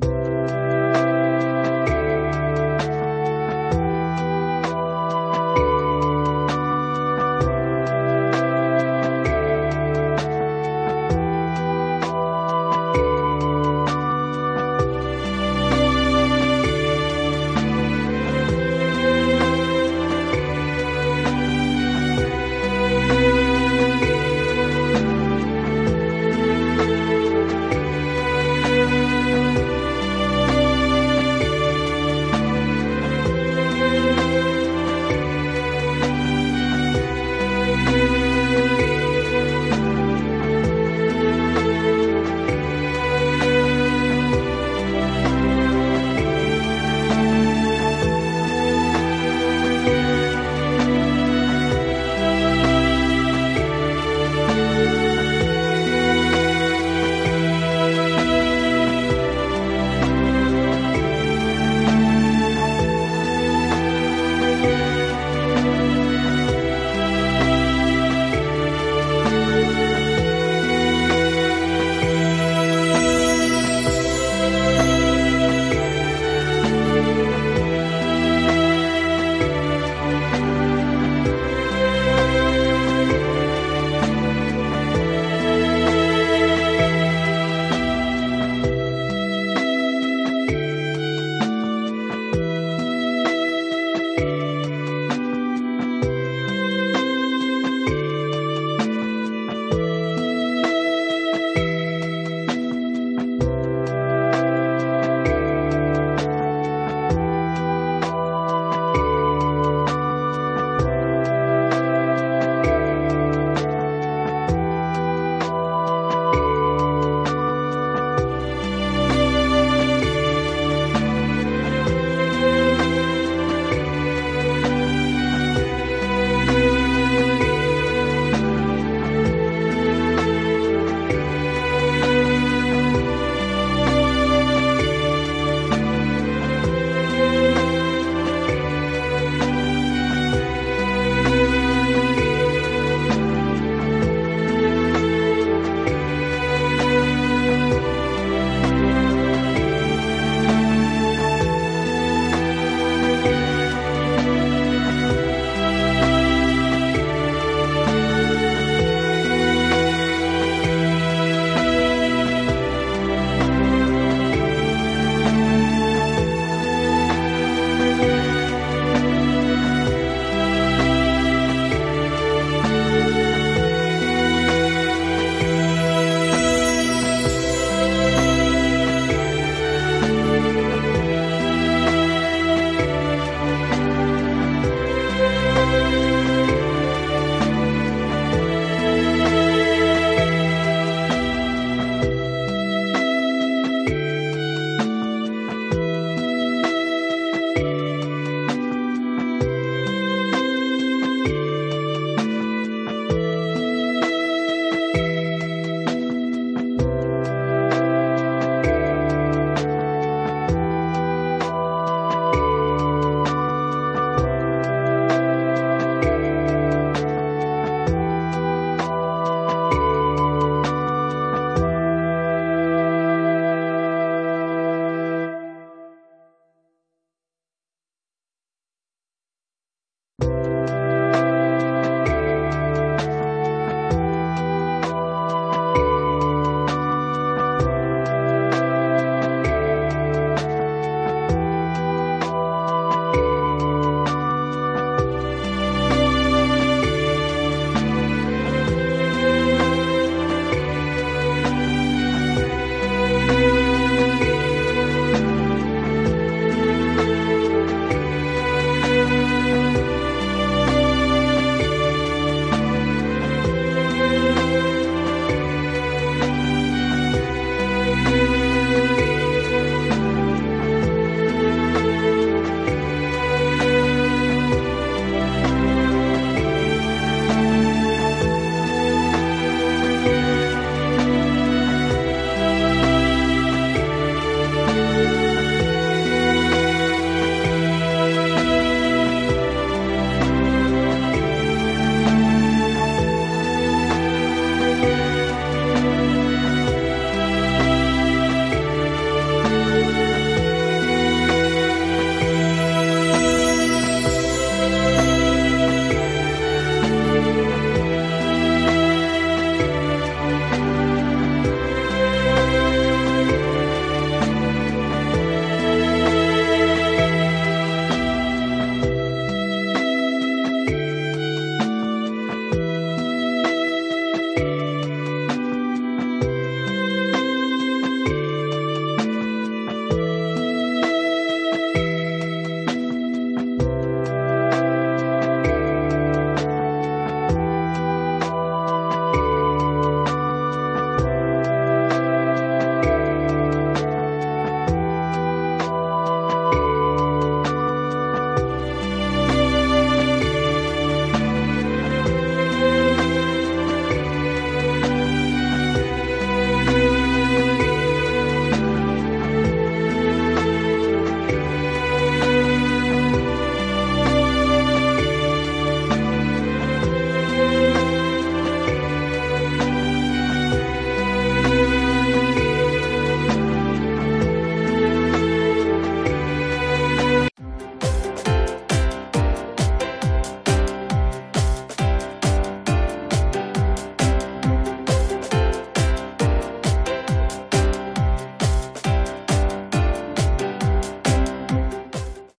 you